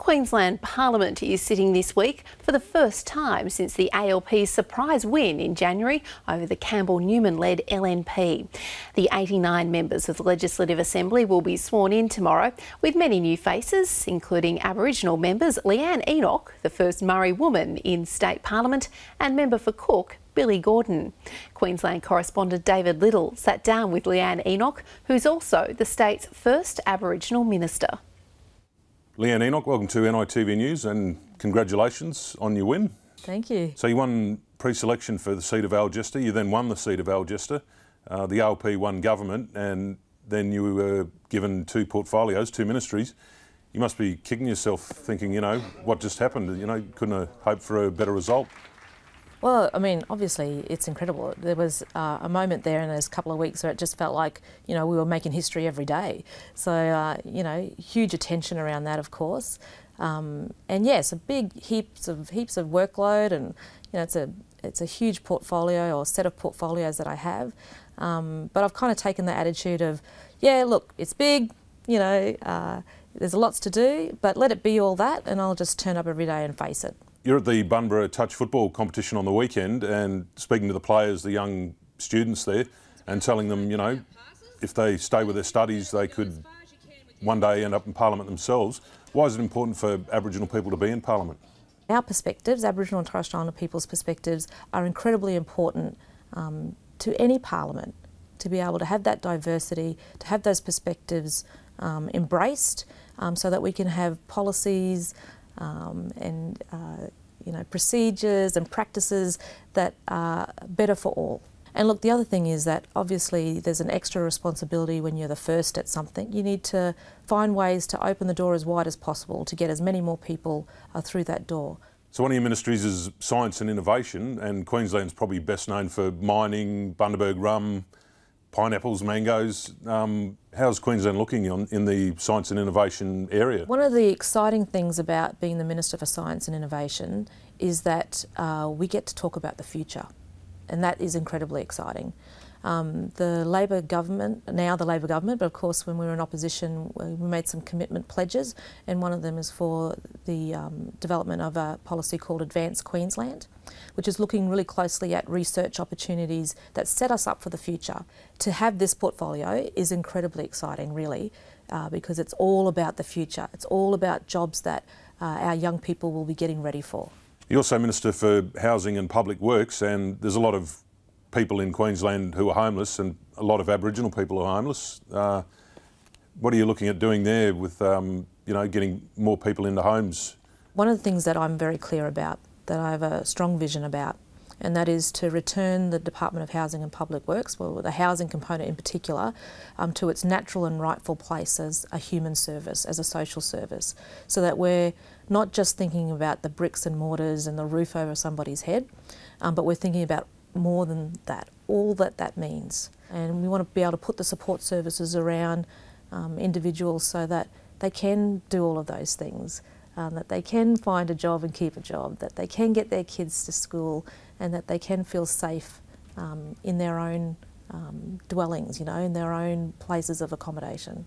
Queensland Parliament is sitting this week for the first time since the ALP's surprise win in January over the Campbell Newman led LNP. The 89 members of the Legislative Assembly will be sworn in tomorrow with many new faces, including Aboriginal members Leeanne Enoch, the first Murri woman in State Parliament, and member for Cook, Billy Gordon. Queensland correspondent David Liddle sat down with Leeanne Enoch, who's also the state's first Aboriginal minister. Leeanne Enoch, welcome to NITV News and congratulations on your win. Thank you. So you won pre-selection for the seat of Algester, you then won the seat of Algester, uh, the ALP won government and then you were given two portfolios, two ministries. You must be kicking yourself thinking, you know, what just happened? You know, couldn't have hoped for a better result. Well, I mean, obviously it's incredible. There was uh, a moment there in those couple of weeks where it just felt like, you know, we were making history every day. So, uh, you know, huge attention around that, of course. Um, and yes, a big heaps of heaps of workload, and you know, it's a it's a huge portfolio or set of portfolios that I have. Um, but I've kind of taken the attitude of, yeah, look, it's big, you know, uh, there's lots to do, but let it be all that, and I'll just turn up every day and face it you're at the Bunbury Touch Football competition on the weekend and speaking to the players, the young students there, and telling them, you know, if they stay with their studies, they could one day end up in Parliament themselves. Why is it important for Aboriginal people to be in Parliament? Our perspectives, Aboriginal and Torres Strait Islander people's perspectives, are incredibly important um, to any Parliament to be able to have that diversity, to have those perspectives um, embraced um, so that we can have policies, um, and uh, you know procedures and practices that are better for all. And look, the other thing is that obviously there's an extra responsibility when you're the first at something. You need to find ways to open the door as wide as possible to get as many more people uh, through that door. So one of your ministries is science and innovation, and Queensland's probably best known for mining, Bundaberg rum, pineapples, mangoes. Um, how's Queensland looking on, in the science and innovation area? One of the exciting things about being the Minister for Science and Innovation is that uh, we get to talk about the future, and that is incredibly exciting. Um, the Labor government, now the Labor government, but of course when we were in opposition we made some commitment pledges and one of them is for the um, development of a policy called Advance Queensland which is looking really closely at research opportunities that set us up for the future. To have this portfolio is incredibly exciting really uh, because it's all about the future. It's all about jobs that uh, our young people will be getting ready for. You're also Minister for Housing and Public Works and there's a lot of people in Queensland who are homeless and a lot of Aboriginal people are homeless. Uh, what are you looking at doing there with, um, you know, getting more people into homes? One of the things that I'm very clear about, that I have a strong vision about, and that is to return the Department of Housing and Public Works, well, the housing component in particular, um, to its natural and rightful place as a human service, as a social service, so that we're not just thinking about the bricks and mortars and the roof over somebody's head, um, but we're thinking about more than that, all that that means. And we want to be able to put the support services around um, individuals so that they can do all of those things, um, that they can find a job and keep a job, that they can get their kids to school, and that they can feel safe um, in their own um, dwellings, you know, in their own places of accommodation.